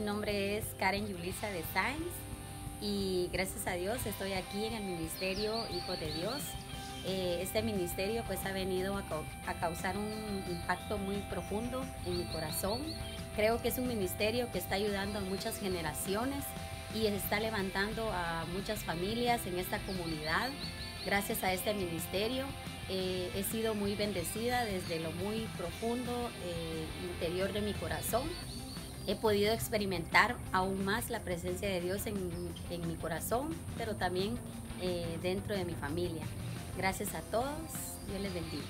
nombre es Karen Yulisa de Sainz y gracias a Dios estoy aquí en el Ministerio Hijo de Dios. Eh, este ministerio pues ha venido a, causar un impacto muy profundo en mi corazón. Creo que es un ministerio que está ayudando a muchas generaciones y está levantando a muchas familias en esta comunidad. Gracias a este ministerio eh, he sido muy bendecida desde lo muy profundo eh, interior de mi corazón he podido experimentar aún más la presencia de Dios en, mi corazón, pero también eh, dentro de mi familia. Gracias a todos, Dios les bendiga.